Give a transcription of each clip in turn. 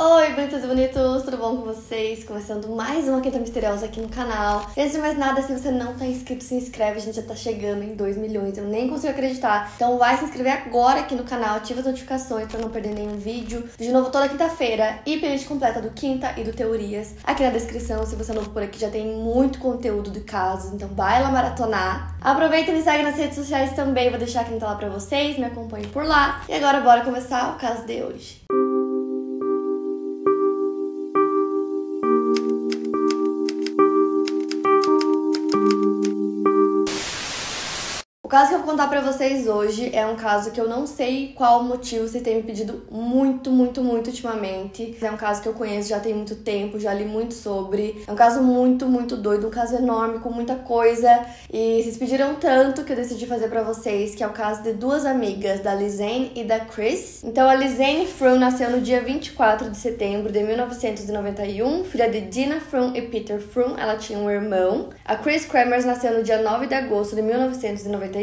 Oi, bonitas e bonitos, tudo bom com vocês? Começando mais uma Quinta Misteriosa aqui no canal. Antes de mais nada, se você não tá inscrito, se inscreve, a gente já tá chegando em 2 milhões, eu nem consigo acreditar. Então vai se inscrever agora aqui no canal, ativa as notificações pra não perder nenhum vídeo. De novo, toda quinta-feira, e playlist completa do Quinta e do Teorias. Aqui na descrição, se você é novo por aqui, já tem muito conteúdo de casos, então vai lá maratonar. Aproveita e me segue nas redes sociais também, vou deixar aqui na tela pra vocês, me acompanhe por lá. E agora bora começar o caso de hoje. O caso que eu vou contar pra vocês hoje é um caso que eu não sei qual motivo vocês têm me pedido muito, muito, muito ultimamente. É um caso que eu conheço já tem muito tempo, já li muito sobre. É um caso muito, muito doido, um caso enorme, com muita coisa. E vocês pediram tanto que eu decidi fazer pra vocês, que é o caso de duas amigas, da Lizane e da Chris. Então a Lizane Froome nasceu no dia 24 de setembro de 1991, filha de Dina Froome e Peter Froome. Ela tinha um irmão. A Chris Kremers nasceu no dia 9 de agosto de 1991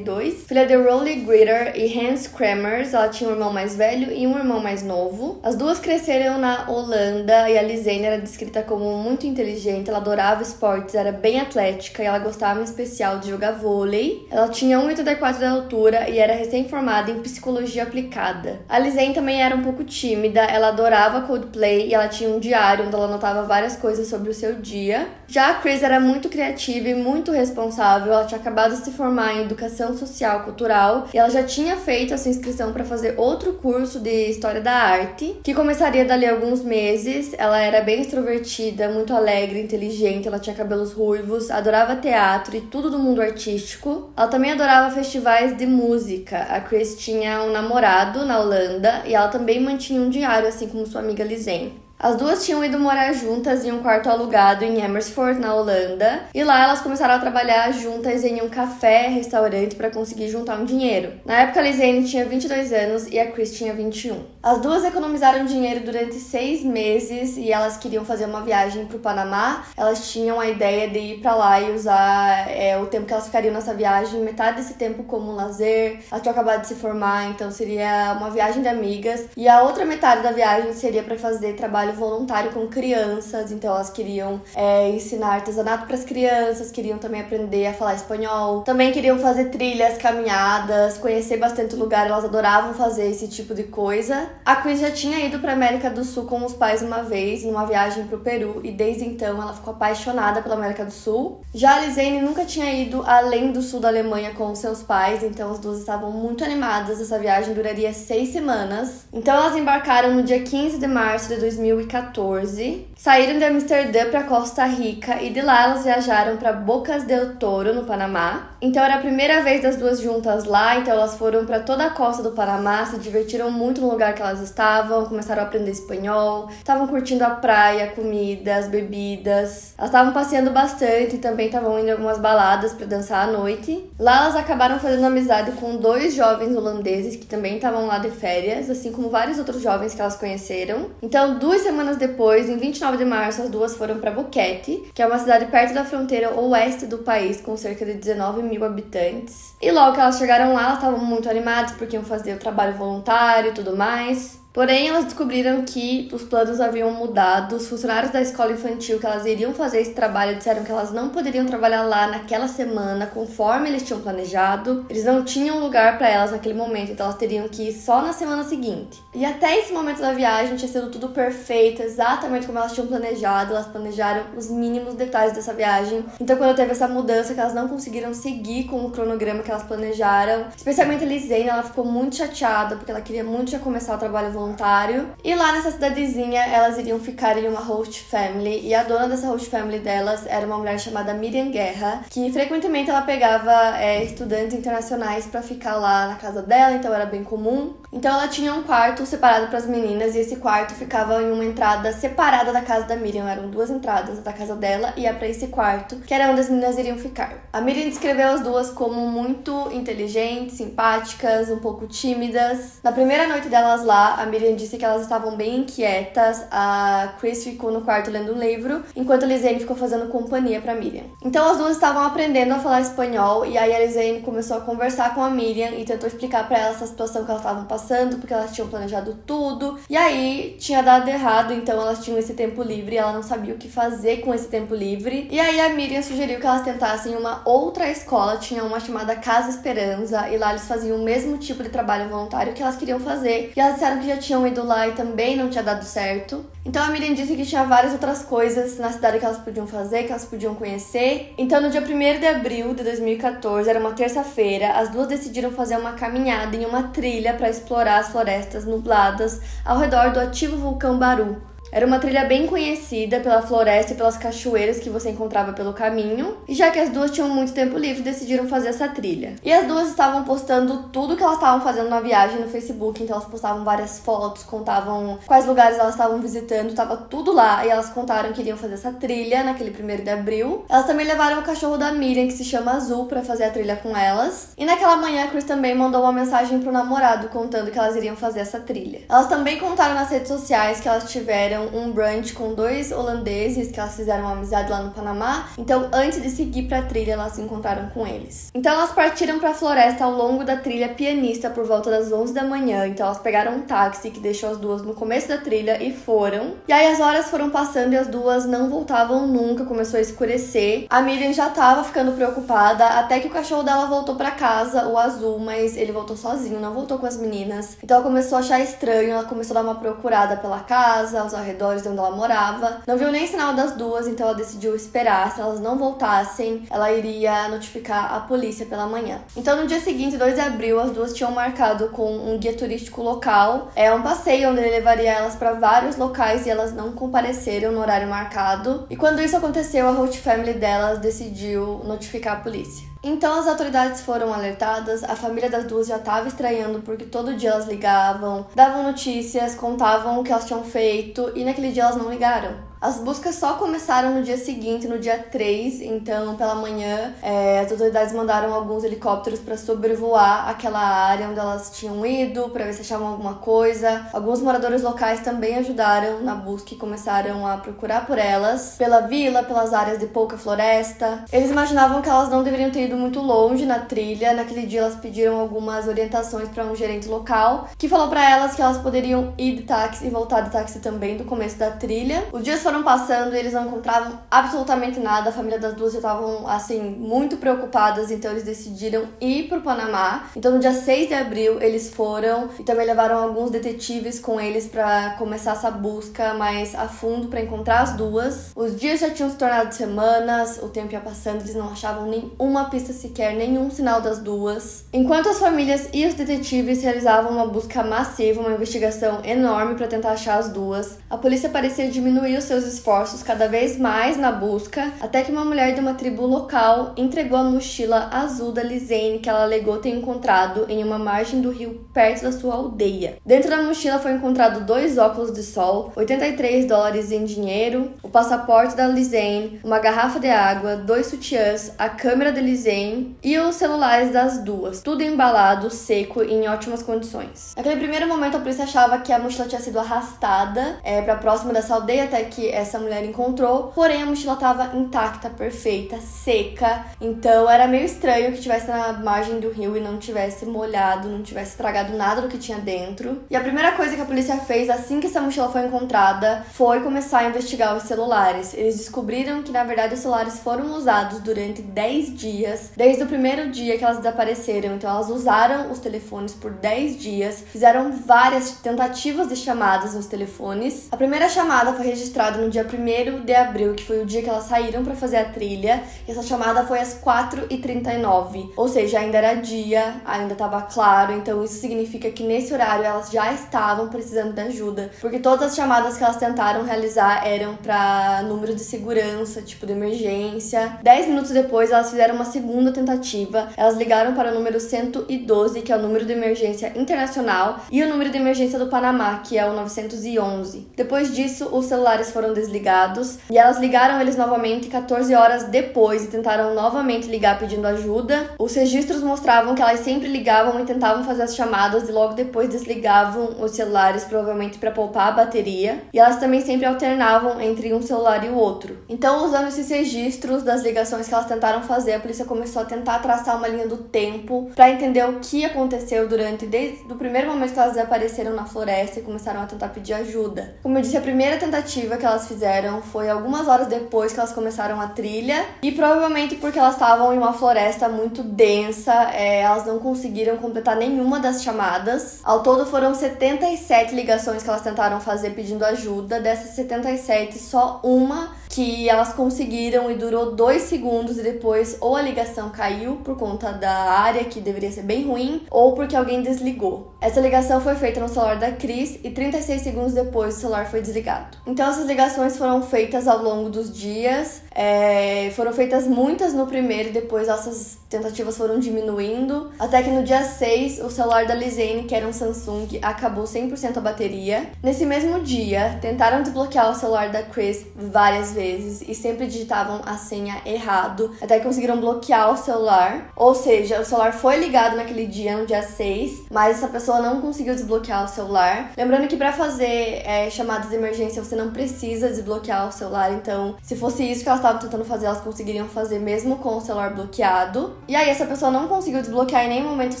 filha de Rolly Gritter e Hans Kremers. Ela tinha um irmão mais velho e um irmão mais novo. As duas cresceram na Holanda e a Lizane era descrita como muito inteligente, ela adorava esportes, era bem atlética e ela gostava em especial de jogar vôlei. Ela tinha 1,84 de altura e era recém-formada em psicologia aplicada. A Lizane também era um pouco tímida, ela adorava Coldplay e ela tinha um diário onde ela anotava várias coisas sobre o seu dia. Já a Chris era muito criativa e muito responsável, ela tinha acabado de se formar em educação Social Cultural e ela já tinha feito essa inscrição para fazer outro curso de História da Arte, que começaria dali a alguns meses. Ela era bem extrovertida, muito alegre, inteligente, ela tinha cabelos ruivos, adorava teatro e tudo do mundo artístico. Ela também adorava festivais de música. A Chris tinha um namorado na Holanda e ela também mantinha um diário, assim como sua amiga Lizane. As duas tinham ido morar juntas em um quarto alugado em Amersfoort, na Holanda, e lá elas começaram a trabalhar juntas em um café, restaurante para conseguir juntar um dinheiro. Na época, a Lizane tinha 22 anos e a Chris tinha 21. As duas economizaram dinheiro durante seis meses e elas queriam fazer uma viagem para o Panamá. Elas tinham a ideia de ir para lá e usar é, o tempo que elas ficariam nessa viagem, metade desse tempo como lazer. Elas tinham acabado de se formar, então seria uma viagem de amigas, e a outra metade da viagem seria para fazer trabalho voluntário com crianças, então elas queriam é, ensinar artesanato para as crianças, queriam também aprender a falar espanhol, também queriam fazer trilhas, caminhadas, conhecer bastante lugar, elas adoravam fazer esse tipo de coisa. A Chris já tinha ido para América do Sul com os pais uma vez, numa viagem para o Peru, e desde então ela ficou apaixonada pela América do Sul. Já a Lizane nunca tinha ido além do sul da Alemanha com seus pais, então as duas estavam muito animadas. Essa viagem duraria seis semanas. Então elas embarcaram no dia 15 de março de 2000 2014. Saíram de Amsterdã para Costa Rica e de lá elas viajaram para Bocas del Toro, no Panamá. Então era a primeira vez das duas juntas lá, então elas foram para toda a costa do Panamá, se divertiram muito no lugar que elas estavam, começaram a aprender espanhol, estavam curtindo a praia, comidas, bebidas. Elas estavam passeando bastante e também estavam indo em algumas baladas para dançar à noite. Lá elas acabaram fazendo amizade com dois jovens holandeses que também estavam lá de férias, assim como vários outros jovens que elas conheceram. Então, duas semanas depois, em 29 de março, as duas foram para Boquete, que é uma cidade perto da fronteira oeste do país, com cerca de 19 mil habitantes. E logo que elas chegaram lá, elas estavam muito animadas porque iam fazer o trabalho voluntário e tudo mais mas Porém, elas descobriram que os planos haviam mudado. Os funcionários da escola infantil que elas iriam fazer esse trabalho disseram que elas não poderiam trabalhar lá naquela semana conforme eles tinham planejado. Eles não tinham lugar para elas naquele momento, então elas teriam que ir só na semana seguinte. E até esse momento da viagem tinha sido tudo perfeito, exatamente como elas tinham planejado. Elas planejaram os mínimos detalhes dessa viagem. Então, quando teve essa mudança que elas não conseguiram seguir com o cronograma que elas planejaram, especialmente a ela ficou muito chateada porque ela queria muito já começar o trabalho voluntário. E lá nessa cidadezinha, elas iriam ficar em uma host family. E a dona dessa host family delas era uma mulher chamada Miriam Guerra, que frequentemente ela pegava é, estudantes internacionais para ficar lá na casa dela, então era bem comum. Então ela tinha um quarto separado para as meninas e esse quarto ficava em uma entrada separada da casa da Miriam. Eram duas entradas, da casa dela e a para esse quarto, que era onde as meninas iriam ficar. A Miriam descreveu as duas como muito inteligentes, simpáticas, um pouco tímidas. Na primeira noite delas lá, a Miriam disse que elas estavam bem inquietas. A Chris ficou no quarto lendo um livro, enquanto a Lizane ficou fazendo companhia para Miriam. Então as duas estavam aprendendo a falar espanhol e aí a Lizane começou a conversar com a Miriam e tentou explicar para ela essa situação que elas estavam passando porque elas tinham planejado tudo. E aí tinha dado errado, então elas tinham esse tempo livre e ela não sabia o que fazer com esse tempo livre. E aí a Miriam sugeriu que elas tentassem uma outra escola, tinha uma chamada Casa Esperança, e lá eles faziam o mesmo tipo de trabalho voluntário que elas queriam fazer. E elas disseram que já tinham ido lá e também não tinha dado certo. Então a Miriam disse que tinha várias outras coisas na cidade que elas podiam fazer, que elas podiam conhecer. Então no dia 1 de abril de 2014, era uma terça-feira, as duas decidiram fazer uma caminhada em uma trilha para explorar as florestas nubladas ao redor do ativo vulcão Baru. Era uma trilha bem conhecida pela floresta e pelas cachoeiras que você encontrava pelo caminho, e já que as duas tinham muito tempo livre, decidiram fazer essa trilha. E as duas estavam postando tudo que elas estavam fazendo na viagem no Facebook, então elas postavam várias fotos, contavam quais lugares elas estavam visitando, tava tudo lá, e elas contaram que iriam fazer essa trilha naquele primeiro de abril. Elas também levaram o cachorro da Miriam, que se chama Azul, para fazer a trilha com elas. E naquela manhã a Chris também mandou uma mensagem pro namorado contando que elas iriam fazer essa trilha. Elas também contaram nas redes sociais que elas tiveram um brunch com dois holandeses que elas fizeram uma amizade lá no Panamá. Então, antes de seguir para a trilha, elas se encontraram com eles. Então, elas partiram para a floresta ao longo da trilha pianista por volta das 11 da manhã. Então, elas pegaram um táxi que deixou as duas no começo da trilha e foram. E aí as horas foram passando e as duas não voltavam nunca, começou a escurecer. A Miriam já tava ficando preocupada até que o cachorro dela voltou para casa, o azul, mas ele voltou sozinho, não voltou com as meninas. Então ela começou a achar estranho, ela começou a dar uma procurada pela casa, aos arredores onde ela morava. Não viu nem sinal das duas, então ela decidiu esperar. Se elas não voltassem, ela iria notificar a polícia pela manhã. Então, no dia seguinte, 2 de abril, as duas tinham marcado com um guia turístico local. É um passeio onde ele levaria elas para vários locais e elas não compareceram no horário marcado. E quando isso aconteceu, a host family delas decidiu notificar a polícia. Então as autoridades foram alertadas, a família das duas já estava estranhando porque todo dia elas ligavam, davam notícias, contavam o que elas tinham feito e naquele dia elas não ligaram. As buscas só começaram no dia seguinte, no dia 3, então pela manhã é, as autoridades mandaram alguns helicópteros para sobrevoar aquela área onde elas tinham ido, para ver se achavam alguma coisa. Alguns moradores locais também ajudaram na busca e começaram a procurar por elas, pela vila, pelas áreas de pouca floresta. Eles imaginavam que elas não deveriam ter ido muito longe na trilha. Naquele dia elas pediram algumas orientações para um gerente local, que falou para elas que elas poderiam ir de táxi e voltar de táxi também do começo da trilha. Os dias foram passando e eles não encontravam absolutamente nada. A família das duas já estavam, assim, muito preocupadas, então eles decidiram ir pro Panamá. Então, no dia 6 de abril, eles foram e também levaram alguns detetives com eles para começar essa busca mais a fundo para encontrar as duas. Os dias já tinham se tornado semanas, o tempo ia passando, eles não achavam nenhuma pista sequer, nenhum sinal das duas. Enquanto as famílias e os detetives realizavam uma busca massiva, uma investigação enorme para tentar achar as duas, a polícia parecia diminuir os seus seus esforços cada vez mais na busca, até que uma mulher de uma tribo local entregou a mochila azul da Lizane que ela alegou ter encontrado em uma margem do rio perto da sua aldeia. Dentro da mochila foi encontrado dois óculos de sol, 83 dólares em dinheiro, o passaporte da Lizane, uma garrafa de água, dois sutiãs, a câmera da Lizane e os celulares das duas, tudo embalado, seco e em ótimas condições. Naquele primeiro momento a polícia achava que a mochila tinha sido arrastada é, para próxima dessa aldeia até que essa mulher encontrou, porém a mochila estava intacta, perfeita, seca. Então era meio estranho que tivesse na margem do rio e não tivesse molhado, não tivesse estragado nada do que tinha dentro. E a primeira coisa que a polícia fez assim que essa mochila foi encontrada foi começar a investigar os celulares. Eles descobriram que na verdade os celulares foram usados durante 10 dias, desde o primeiro dia que elas desapareceram. Então elas usaram os telefones por 10 dias, fizeram várias tentativas de chamadas nos telefones. A primeira chamada foi registrada no dia 1 de abril, que foi o dia que elas saíram para fazer a trilha. Essa chamada foi às 4h39. Ou seja, ainda era dia, ainda estava claro. Então isso significa que nesse horário elas já estavam precisando de ajuda. Porque todas as chamadas que elas tentaram realizar eram para número de segurança, tipo de emergência. Dez minutos depois, elas fizeram uma segunda tentativa. Elas ligaram para o número 112, que é o número de emergência internacional, e o número de emergência do Panamá, que é o 911. Depois disso, os celulares foram foram desligados e elas ligaram eles novamente 14 horas depois e tentaram novamente ligar pedindo ajuda. Os registros mostravam que elas sempre ligavam e tentavam fazer as chamadas e logo depois desligavam os celulares, provavelmente para poupar a bateria. E elas também sempre alternavam entre um celular e o outro. Então, usando esses registros das ligações que elas tentaram fazer, a polícia começou a tentar traçar uma linha do tempo para entender o que aconteceu durante desde o primeiro momento que elas desapareceram na floresta e começaram a tentar pedir ajuda. Como eu disse, a primeira tentativa que elas fizeram foi algumas horas depois que elas começaram a trilha e provavelmente porque elas estavam em uma floresta muito densa, é, elas não conseguiram completar nenhuma das chamadas. Ao todo foram 77 ligações que elas tentaram fazer pedindo ajuda. Dessas 77, só uma que elas conseguiram e durou dois segundos e depois ou a ligação caiu por conta da área que deveria ser bem ruim ou porque alguém desligou. Essa ligação foi feita no celular da Cris e 36 segundos depois o celular foi desligado. Então essas ligações foram feitas ao longo dos dias, é, foram feitas muitas no primeiro e depois essas tentativas foram diminuindo, até que no dia 6 o celular da Lizane, que era um Samsung, acabou 100% a bateria. Nesse mesmo dia, tentaram desbloquear o celular da Chris várias vezes vezes e sempre digitavam a senha errado, até que conseguiram bloquear o celular. Ou seja, o celular foi ligado naquele dia, no dia 6, mas essa pessoa não conseguiu desbloquear o celular. Lembrando que para fazer é, chamadas de emergência você não precisa desbloquear o celular, então se fosse isso que elas estavam tentando fazer, elas conseguiriam fazer mesmo com o celular bloqueado. E aí essa pessoa não conseguiu desbloquear em nenhum momento o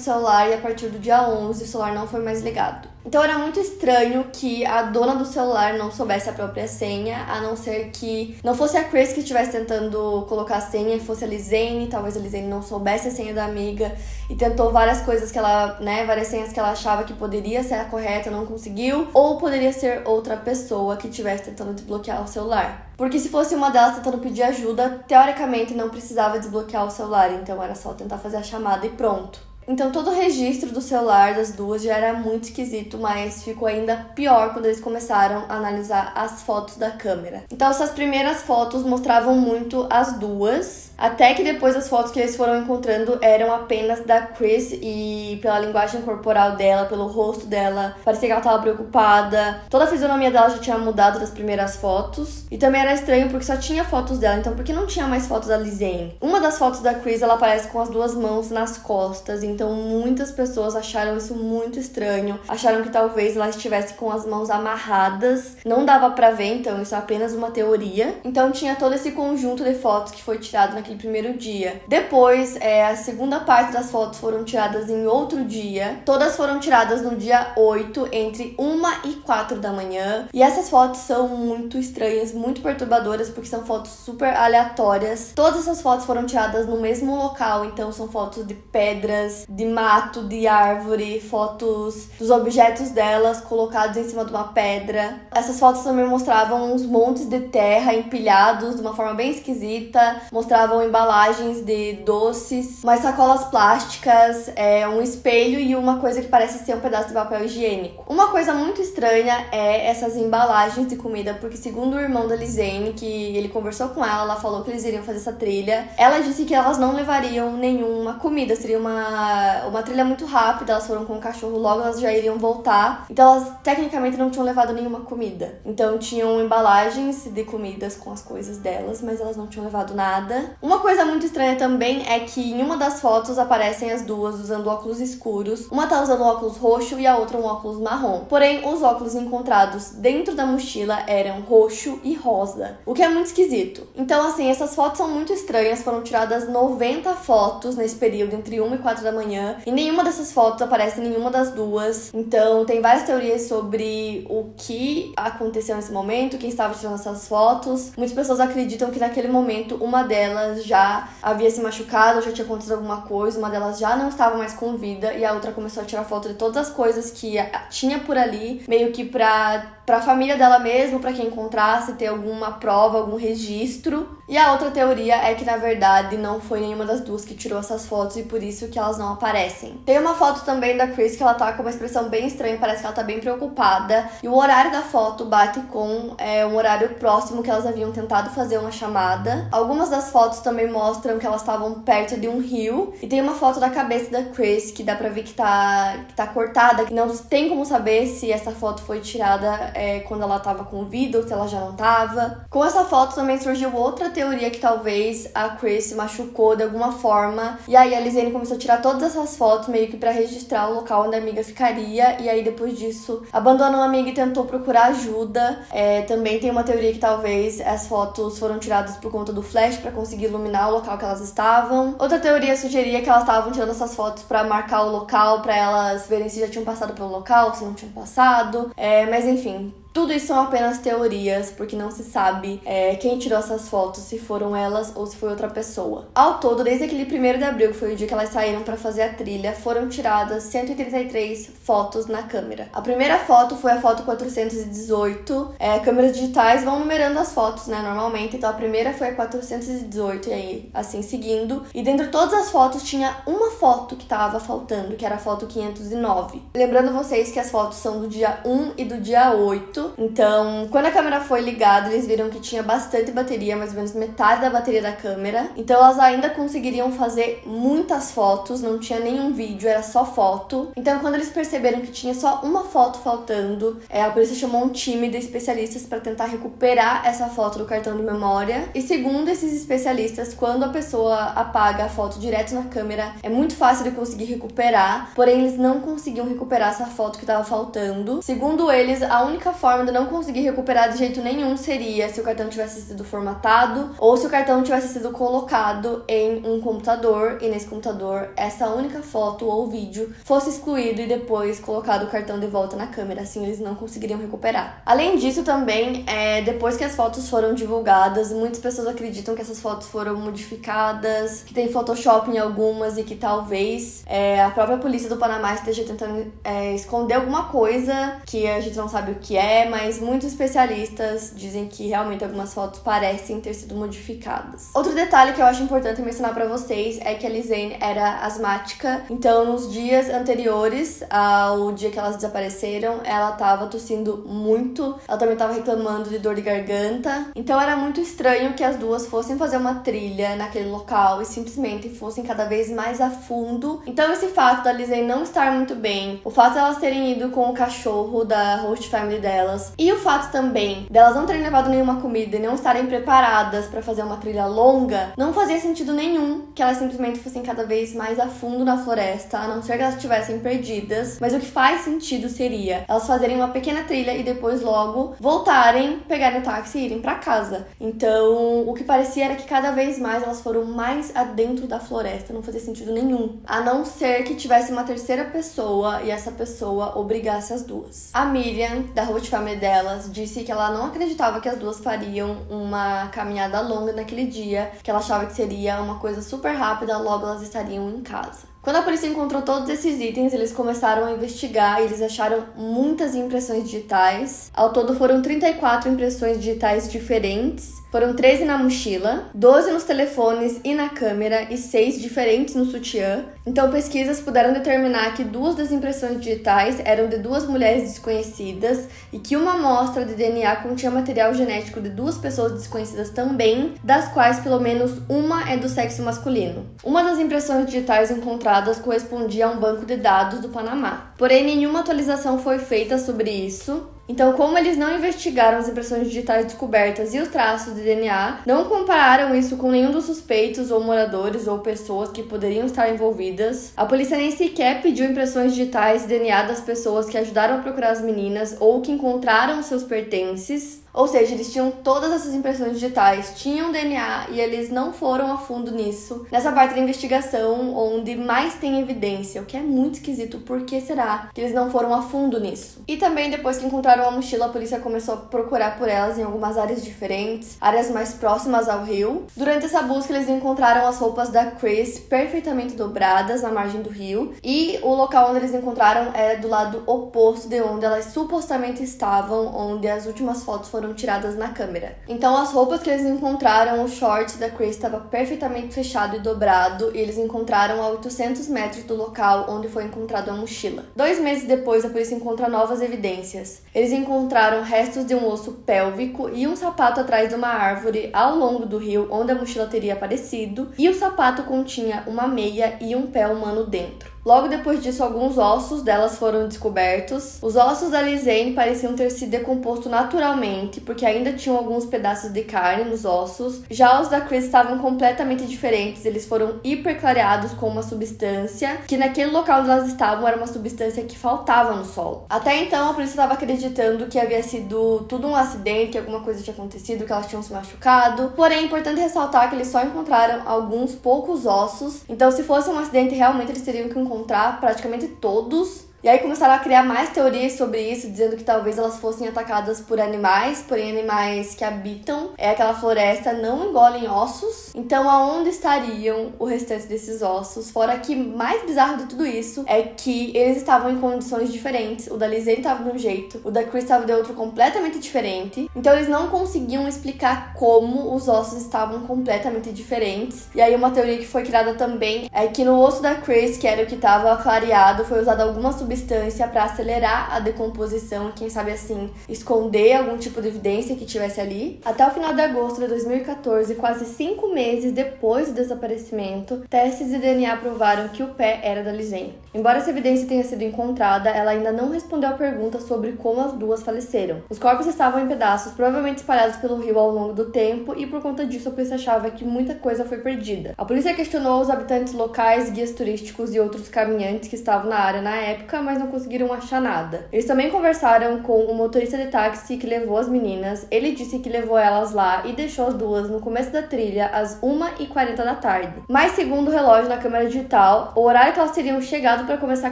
celular e a partir do dia 11 o celular não foi mais ligado. Então era muito estranho que a dona do celular não soubesse a própria senha, a não ser que não fosse a Chris que estivesse tentando colocar a senha, fosse a Lizane, talvez a Lizane não soubesse a senha da amiga e tentou várias coisas que ela, né, várias senhas que ela achava que poderia ser a correta, não conseguiu, ou poderia ser outra pessoa que estivesse tentando desbloquear o celular. Porque se fosse uma delas tentando pedir ajuda, teoricamente não precisava desbloquear o celular, então era só tentar fazer a chamada e pronto. Então todo o registro do celular das duas já era muito esquisito, mas ficou ainda pior quando eles começaram a analisar as fotos da câmera. Então essas primeiras fotos mostravam muito as duas, até que depois as fotos que eles foram encontrando eram apenas da Chris e pela linguagem corporal dela, pelo rosto dela, parecia que ela tava preocupada. Toda a fisionomia dela já tinha mudado das primeiras fotos. E também era estranho porque só tinha fotos dela, então por que não tinha mais fotos da Lizane? Uma das fotos da Chris, ela aparece com as duas mãos nas costas, então muitas pessoas acharam isso muito estranho. Acharam que talvez ela estivesse com as mãos amarradas. Não dava para ver, então isso é apenas uma teoria. Então tinha todo esse conjunto de fotos que foi tirado naquele naquele primeiro dia. Depois, é, a segunda parte das fotos foram tiradas em outro dia. Todas foram tiradas no dia 8, entre 1 e 4 da manhã. E essas fotos são muito estranhas, muito perturbadoras, porque são fotos super aleatórias. Todas essas fotos foram tiradas no mesmo local, então são fotos de pedras, de mato, de árvore, fotos dos objetos delas colocados em cima de uma pedra. Essas fotos também mostravam uns montes de terra empilhados de uma forma bem esquisita, mostravam embalagens de doces, umas sacolas plásticas, é, um espelho e uma coisa que parece ser um pedaço de papel higiênico. Uma coisa muito estranha é essas embalagens de comida, porque segundo o irmão da Lizane, que ele conversou com ela, ela falou que eles iriam fazer essa trilha, ela disse que elas não levariam nenhuma comida, seria uma, uma trilha muito rápida, elas foram com o cachorro, logo elas já iriam voltar, então elas tecnicamente não tinham levado nenhuma comida. Então tinham embalagens de comidas com as coisas delas, mas elas não tinham levado nada. Uma coisa muito estranha também é que em uma das fotos aparecem as duas usando óculos escuros. Uma tá usando um óculos roxo e a outra um óculos marrom. Porém, os óculos encontrados dentro da mochila eram roxo e rosa, o que é muito esquisito. Então, assim, essas fotos são muito estranhas. Foram tiradas 90 fotos nesse período entre 1 e 4 da manhã e nenhuma dessas fotos aparece em nenhuma das duas. Então, tem várias teorias sobre o que aconteceu nesse momento, quem estava tirando essas fotos. Muitas pessoas acreditam que naquele momento uma delas já havia se machucado, já tinha acontecido alguma coisa, uma delas já não estava mais com vida e a outra começou a tirar foto de todas as coisas que tinha por ali, meio que pra para a família dela mesmo, para quem encontrasse, ter alguma prova, algum registro. E a outra teoria é que na verdade não foi nenhuma das duas que tirou essas fotos e por isso que elas não aparecem. Tem uma foto também da Chris que ela tá com uma expressão bem estranha, parece que ela tá bem preocupada. E o horário da foto bate com é, um horário próximo que elas haviam tentado fazer uma chamada. Algumas das fotos também mostram que elas estavam perto de um rio. E tem uma foto da cabeça da Chris que dá pra ver que tá, que tá cortada, que não tem como saber se essa foto foi tirada é, quando ela tava com vida ou se ela já não tava. Com essa foto também surgiu outra teoria que talvez a Chris se machucou de alguma forma. E aí a Lizane começou a tirar todas essas fotos meio que para registrar o local onde a amiga ficaria. E aí depois disso abandonou a amiga e tentou procurar ajuda. É, também tem uma teoria que talvez as fotos foram tiradas por conta do flash para conseguir iluminar o local que elas estavam. Outra teoria sugeria que elas estavam tirando essas fotos para marcar o local, para elas verem se já tinham passado pelo local, se não tinham passado. É, mas enfim, tudo isso são apenas teorias, porque não se sabe é, quem tirou essas fotos, se foram elas ou se foi outra pessoa. Ao todo, desde aquele 1 de abril, que foi o dia que elas saíram para fazer a trilha, foram tiradas 133 fotos na câmera. A primeira foto foi a foto 418. É, câmeras digitais vão numerando as fotos, né, normalmente. Então a primeira foi a 418, e aí, assim, seguindo. E dentro de todas as fotos tinha uma foto que tava faltando, que era a foto 509. Lembrando vocês que as fotos são do dia 1 e do dia 8. Então, quando a câmera foi ligada, eles viram que tinha bastante bateria, mais ou menos metade da bateria da câmera. Então, elas ainda conseguiriam fazer muitas fotos, não tinha nenhum vídeo, era só foto. Então, quando eles perceberam que tinha só uma foto faltando, é, a polícia chamou um time de especialistas para tentar recuperar essa foto do cartão de memória. E segundo esses especialistas, quando a pessoa apaga a foto direto na câmera, é muito fácil de conseguir recuperar, porém eles não conseguiam recuperar essa foto que estava faltando. Segundo eles, a única forma forma de não conseguir recuperar de jeito nenhum seria se o cartão tivesse sido formatado ou se o cartão tivesse sido colocado em um computador e nesse computador essa única foto ou vídeo fosse excluído e depois colocado o cartão de volta na câmera, assim eles não conseguiriam recuperar. Além disso, também, é, depois que as fotos foram divulgadas, muitas pessoas acreditam que essas fotos foram modificadas, que tem Photoshop em algumas e que talvez é, a própria polícia do Panamá esteja tentando é, esconder alguma coisa que a gente não sabe o que é, é, mas muitos especialistas dizem que realmente algumas fotos parecem ter sido modificadas. Outro detalhe que eu acho importante mencionar para vocês é que a Lizane era asmática, então nos dias anteriores ao dia que elas desapareceram, ela tava tossindo muito, ela também tava reclamando de dor de garganta, então era muito estranho que as duas fossem fazer uma trilha naquele local e simplesmente fossem cada vez mais a fundo. Então esse fato da Lizane não estar muito bem, o fato de elas terem ido com o cachorro da host family dela delas. E o fato também delas não terem levado nenhuma comida e não estarem preparadas para fazer uma trilha longa, não fazia sentido nenhum que elas simplesmente fossem cada vez mais a fundo na floresta, a não ser que elas estivessem perdidas. Mas o que faz sentido seria elas fazerem uma pequena trilha e depois logo voltarem, pegarem o táxi e irem para casa. Então, o que parecia era que cada vez mais elas foram mais adentro da floresta, não fazia sentido nenhum. A não ser que tivesse uma terceira pessoa e essa pessoa obrigasse as duas. A Miriam, da Road família delas disse que ela não acreditava que as duas fariam uma caminhada longa naquele dia, que ela achava que seria uma coisa super rápida, logo elas estariam em casa. Quando a polícia encontrou todos esses itens, eles começaram a investigar e eles acharam muitas impressões digitais. Ao todo foram 34 impressões digitais diferentes foram 13 na mochila, 12 nos telefones e na câmera e 6 diferentes no sutiã. Então, pesquisas puderam determinar que duas das impressões digitais eram de duas mulheres desconhecidas e que uma amostra de DNA continha material genético de duas pessoas desconhecidas também, das quais pelo menos uma é do sexo masculino. Uma das impressões digitais encontradas correspondia a um banco de dados do Panamá. Porém, nenhuma atualização foi feita sobre isso então, como eles não investigaram as impressões digitais descobertas e os traços de DNA, não compararam isso com nenhum dos suspeitos ou moradores ou pessoas que poderiam estar envolvidas, a polícia nem sequer pediu impressões digitais e DNA das pessoas que ajudaram a procurar as meninas ou que encontraram seus pertences. Ou seja, eles tinham todas essas impressões digitais, tinham DNA e eles não foram a fundo nisso. Nessa parte da investigação, onde mais tem evidência, o que é muito esquisito, por que será que eles não foram a fundo nisso? E também, depois que encontraram a mochila, a polícia começou a procurar por elas em algumas áreas diferentes, áreas mais próximas ao rio. Durante essa busca, eles encontraram as roupas da Chris perfeitamente dobradas na margem do rio, e o local onde eles encontraram era do lado oposto de onde elas supostamente estavam, onde as últimas fotos foram foram tiradas na câmera. Então, as roupas que eles encontraram, o short da Chris estava perfeitamente fechado e dobrado, e eles encontraram a 800 metros do local onde foi encontrada a mochila. Dois meses depois, a polícia encontra novas evidências. Eles encontraram restos de um osso pélvico e um sapato atrás de uma árvore ao longo do rio onde a mochila teria aparecido, e o sapato continha uma meia e um pé humano dentro. Logo depois disso, alguns ossos delas foram descobertos. Os ossos da Lizane pareciam ter se decomposto naturalmente, porque ainda tinham alguns pedaços de carne nos ossos. Já os da Chris estavam completamente diferentes, eles foram hiperclareados com uma substância que naquele local onde elas estavam era uma substância que faltava no solo. Até então, a polícia estava acreditando que havia sido tudo um acidente, que alguma coisa tinha acontecido, que elas tinham se machucado. Porém, é importante ressaltar que eles só encontraram alguns poucos ossos. Então, se fosse um acidente, realmente eles teriam que encontrar praticamente todos e aí começaram a criar mais teorias sobre isso, dizendo que talvez elas fossem atacadas por animais, porém animais que habitam é aquela floresta não engolem ossos. Então aonde estariam o restante desses ossos? Fora que mais bizarro de tudo isso é que eles estavam em condições diferentes. O da Lizane estava de um jeito, o da Chris estava de outro completamente diferente. Então eles não conseguiam explicar como os ossos estavam completamente diferentes. E aí uma teoria que foi criada também é que no osso da Chris, que era o que estava clareado, foi usada alguma substância substância para acelerar a decomposição, quem sabe assim, esconder algum tipo de evidência que tivesse ali. Até o final de agosto de 2014, quase cinco meses depois do desaparecimento, testes de DNA provaram que o pé era da Lizane. Embora essa evidência tenha sido encontrada, ela ainda não respondeu a pergunta sobre como as duas faleceram. Os corpos estavam em pedaços, provavelmente espalhados pelo rio ao longo do tempo, e por conta disso a polícia achava que muita coisa foi perdida. A polícia questionou os habitantes locais, guias turísticos e outros caminhantes que estavam na área na época, mas não conseguiram achar nada. Eles também conversaram com o motorista de táxi que levou as meninas. Ele disse que levou elas lá e deixou as duas no começo da trilha às 1h40 da tarde. Mas segundo o relógio na câmera digital, o horário que elas teriam chegado para começar a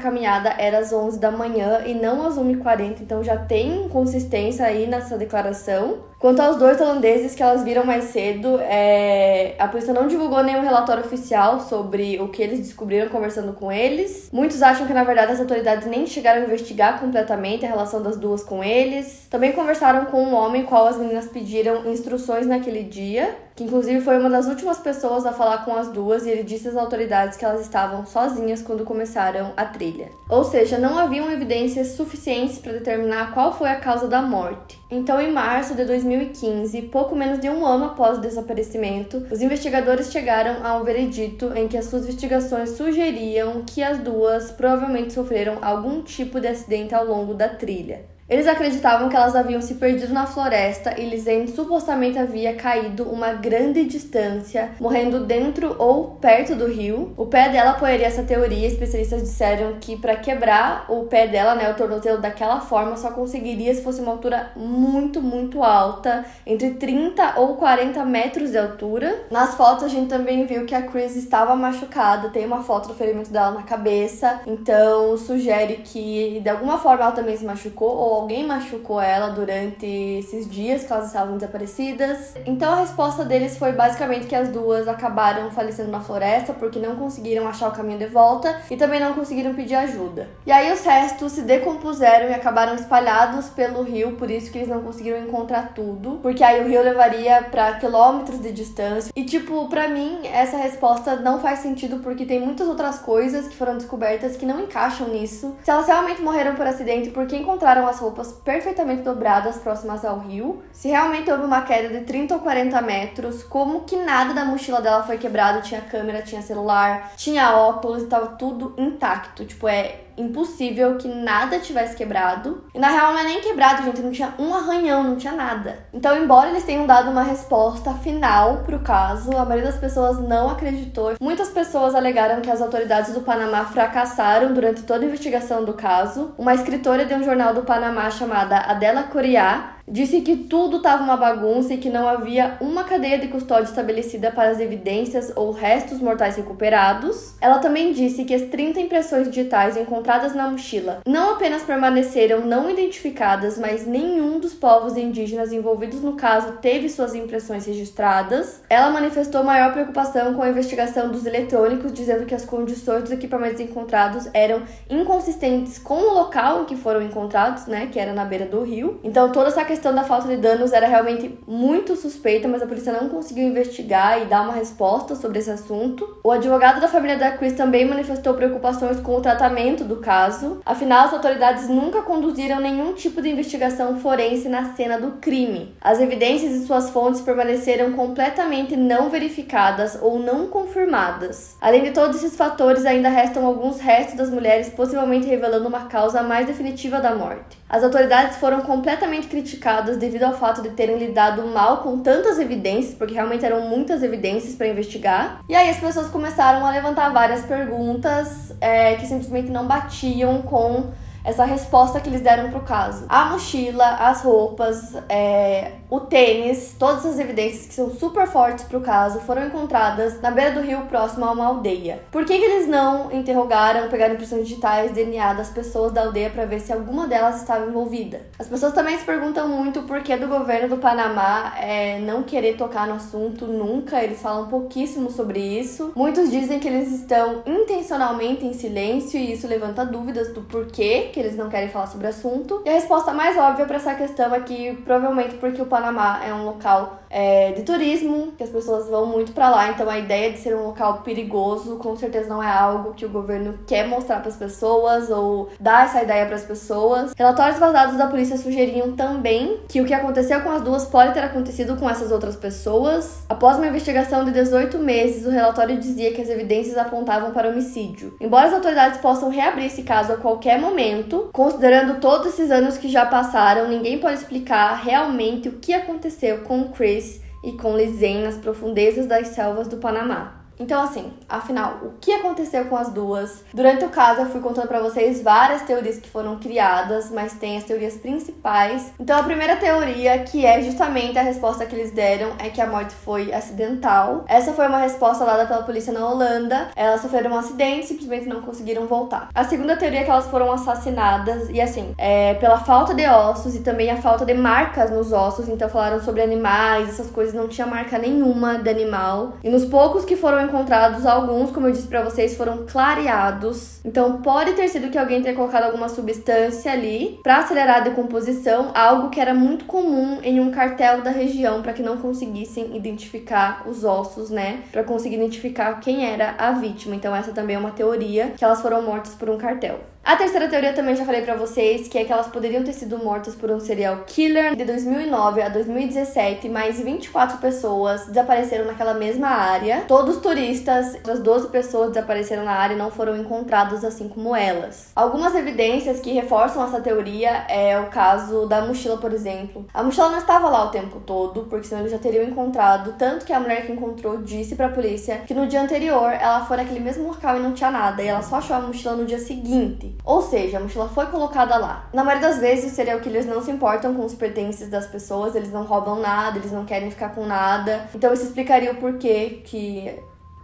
caminhada era às 11 da manhã e não às 1h40, então já tem consistência aí nessa declaração. Quanto aos dois holandeses que elas viram mais cedo, é... a polícia não divulgou nenhum relatório oficial sobre o que eles descobriram conversando com eles. Muitos acham que, na verdade, as autoridades nem chegaram a investigar completamente a relação das duas com eles. Também conversaram com um homem qual as meninas pediram instruções naquele dia, que inclusive foi uma das últimas pessoas a falar com as duas e ele disse às autoridades que elas estavam sozinhas quando começaram a trilha. Ou seja, não haviam evidências suficientes para determinar qual foi a causa da morte. Então, em março de 2015, pouco menos de um ano após o desaparecimento, os investigadores chegaram a um veredito em que as suas investigações sugeriam que as duas provavelmente sofreram algum tipo de acidente ao longo da trilha. Eles acreditavam que elas haviam se perdido na floresta e Lizen supostamente havia caído uma grande distância, morrendo dentro ou perto do rio. O pé dela apoiaria essa teoria. Especialistas disseram que para quebrar o pé dela, né, o tornozelo daquela forma, só conseguiria se fosse uma altura muito, muito alta, entre 30 ou 40 metros de altura. Nas fotos a gente também viu que a Chris estava machucada, tem uma foto do ferimento dela na cabeça, então sugere que de alguma forma ela também se machucou ou alguém machucou ela durante esses dias que elas estavam desaparecidas. Então a resposta deles foi basicamente que as duas acabaram falecendo na floresta porque não conseguiram achar o caminho de volta e também não conseguiram pedir ajuda. E aí os restos se decompuseram e acabaram espalhados pelo rio, por isso que eles não conseguiram encontrar tudo, porque aí o rio levaria para quilômetros de distância. E tipo, para mim essa resposta não faz sentido porque tem muitas outras coisas que foram descobertas que não encaixam nisso. Se elas realmente morreram por acidente, porque encontraram as roupas perfeitamente dobradas próximas ao rio. Se realmente houve uma queda de 30 ou 40 metros, como que nada da mochila dela foi quebrado? Tinha câmera, tinha celular, tinha óculos e tudo intacto. Tipo, é impossível que nada tivesse quebrado. E na real não é nem quebrado, gente, não tinha um arranhão, não tinha nada. Então, embora eles tenham dado uma resposta final pro caso, a maioria das pessoas não acreditou. Muitas pessoas alegaram que as autoridades do Panamá fracassaram durante toda a investigação do caso. Uma escritora de um jornal do Panamá chamada Adela Coriá disse que tudo estava uma bagunça e que não havia uma cadeia de custódia estabelecida para as evidências ou restos mortais recuperados. Ela também disse que as 30 impressões digitais encontradas na mochila não apenas permaneceram não identificadas, mas nenhum dos povos indígenas envolvidos no caso teve suas impressões registradas. Ela manifestou maior preocupação com a investigação dos eletrônicos, dizendo que as condições dos equipamentos encontrados eram inconsistentes com o local em que foram encontrados, né, que era na beira do rio. Então toda essa questão questão da falta de danos era realmente muito suspeita, mas a polícia não conseguiu investigar e dar uma resposta sobre esse assunto. O advogado da família da Chris também manifestou preocupações com o tratamento do caso. Afinal, as autoridades nunca conduziram nenhum tipo de investigação forense na cena do crime. As evidências e suas fontes permaneceram completamente não verificadas ou não confirmadas. Além de todos esses fatores, ainda restam alguns restos das mulheres, possivelmente revelando uma causa mais definitiva da morte. As autoridades foram completamente criticadas devido ao fato de terem lidado mal com tantas evidências, porque realmente eram muitas evidências para investigar. E aí as pessoas começaram a levantar várias perguntas é, que simplesmente não batiam com essa resposta que eles deram pro caso. A mochila, as roupas, é, o tênis, todas as evidências que são super fortes pro caso foram encontradas na beira do rio próximo a uma aldeia. Por que, que eles não interrogaram, pegaram impressões digitais, DNA das pessoas da aldeia para ver se alguma delas estava envolvida? As pessoas também se perguntam muito por que do governo do Panamá é, não querer tocar no assunto nunca, eles falam pouquíssimo sobre isso. Muitos dizem que eles estão intencionalmente em silêncio e isso levanta dúvidas do porquê que eles não querem falar sobre o assunto. E a resposta mais óbvia para essa questão é que provavelmente porque o Panamá é um local é, de turismo, que as pessoas vão muito para lá, então a ideia de ser um local perigoso com certeza não é algo que o governo quer mostrar para as pessoas ou dar essa ideia para as pessoas. Relatórios vazados da polícia sugeriam também que o que aconteceu com as duas pode ter acontecido com essas outras pessoas. Após uma investigação de 18 meses, o relatório dizia que as evidências apontavam para homicídio. Embora as autoridades possam reabrir esse caso a qualquer momento, considerando todos esses anos que já passaram, ninguém pode explicar realmente o que aconteceu com Chris e com Lizen nas profundezas das selvas do Panamá. Então, assim, afinal, o que aconteceu com as duas? Durante o caso, eu fui contando para vocês várias teorias que foram criadas, mas tem as teorias principais. Então, a primeira teoria, que é justamente a resposta que eles deram, é que a morte foi acidental. Essa foi uma resposta dada pela polícia na Holanda. Elas sofreram um acidente e simplesmente não conseguiram voltar. A segunda teoria é que elas foram assassinadas, e assim, é pela falta de ossos e também a falta de marcas nos ossos. Então, falaram sobre animais, essas coisas, não tinha marca nenhuma de animal. E nos poucos que foram encontrados, alguns, como eu disse para vocês, foram clareados. Então pode ter sido que alguém tenha colocado alguma substância ali para acelerar a decomposição, algo que era muito comum em um cartel da região para que não conseguissem identificar os ossos, né? Para conseguir identificar quem era a vítima. Então essa também é uma teoria que elas foram mortas por um cartel. A terceira teoria também já falei para vocês, que é que elas poderiam ter sido mortas por um serial killer. De 2009 a 2017, mais 24 pessoas desapareceram naquela mesma área. Todos turistas, outras 12 pessoas desapareceram na área e não foram encontradas assim como elas. Algumas evidências que reforçam essa teoria é o caso da mochila, por exemplo. A mochila não estava lá o tempo todo, porque senão eles já teriam encontrado, tanto que a mulher que encontrou disse para a polícia que no dia anterior ela foi naquele mesmo local e não tinha nada, e ela só achou a mochila no dia seguinte. Ou seja, a mochila foi colocada lá. Na maioria das vezes, os serial killers não se importam com os pertences das pessoas, eles não roubam nada, eles não querem ficar com nada. Então isso explicaria o porquê que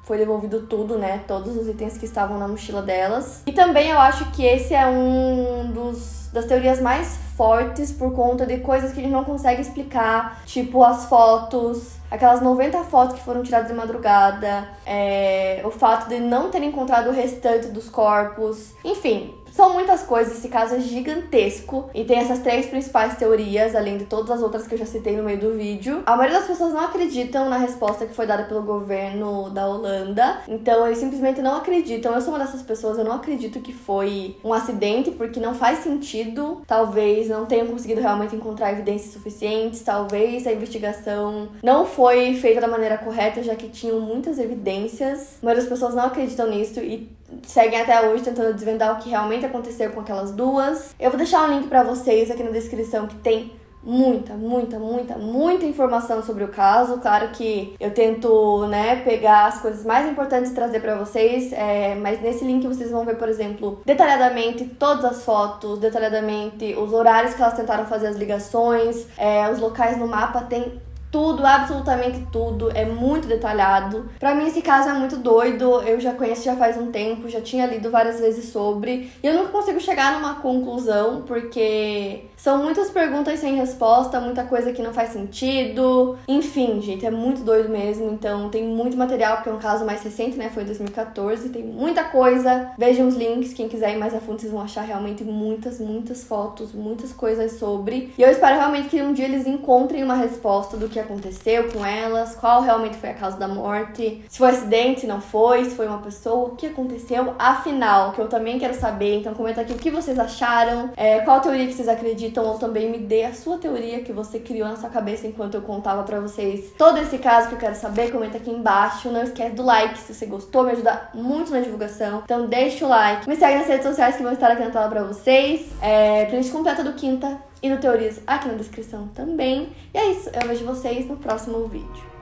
foi devolvido tudo, né? Todos os itens que estavam na mochila delas. E também eu acho que esse é um dos das teorias mais fortes por conta de coisas que a gente não consegue explicar, tipo as fotos, aquelas 90 fotos que foram tiradas de madrugada, é, o fato de não ter encontrado o restante dos corpos, enfim, são muitas coisas, esse caso é gigantesco e tem essas três principais teorias, além de todas as outras que eu já citei no meio do vídeo. A maioria das pessoas não acreditam na resposta que foi dada pelo governo da Holanda, então eles simplesmente não acreditam. Eu sou uma dessas pessoas, eu não acredito que foi um acidente, porque não faz sentido. Talvez não tenham conseguido realmente encontrar evidências suficientes, talvez a investigação não foi feita da maneira correta, já que tinham muitas evidências. A maioria das pessoas não acreditam nisso e seguem até hoje tentando desvendar o que realmente aconteceu com aquelas duas. Eu vou deixar um link para vocês aqui na descrição que tem muita, muita, muita, muita informação sobre o caso. Claro que eu tento, né, pegar as coisas mais importantes e trazer para vocês, é, mas nesse link vocês vão ver, por exemplo, detalhadamente todas as fotos, detalhadamente os horários que elas tentaram fazer as ligações, é, os locais no mapa, tem tudo, absolutamente tudo, é muito detalhado. Para mim esse caso é muito doido, eu já conheço já faz um tempo, já tinha lido várias vezes sobre, e eu nunca consigo chegar numa conclusão porque são muitas perguntas sem resposta, muita coisa que não faz sentido. Enfim, gente, é muito doido mesmo, então tem muito material porque é um caso mais recente, né? Foi 2014, tem muita coisa. Vejam os links, quem quiser ir mais a fundo, vocês vão achar realmente muitas, muitas fotos, muitas coisas sobre. E eu espero realmente que um dia eles encontrem uma resposta do que aconteceu com elas, qual realmente foi a causa da morte, se foi acidente, se não foi, se foi uma pessoa, o que aconteceu, afinal, que eu também quero saber. Então comenta aqui o que vocês acharam, é, qual teoria que vocês acreditam, ou também me dê a sua teoria que você criou na sua cabeça enquanto eu contava para vocês todo esse caso que eu quero saber. Comenta aqui embaixo. Não esquece do like se você gostou, me ajuda muito na divulgação. Então deixa o like. Me segue nas redes sociais que vão estar aqui na tela pra vocês. É, playlist completa do Quinta e do Teorias aqui na descrição também. E é isso, eu vejo vocês no próximo vídeo.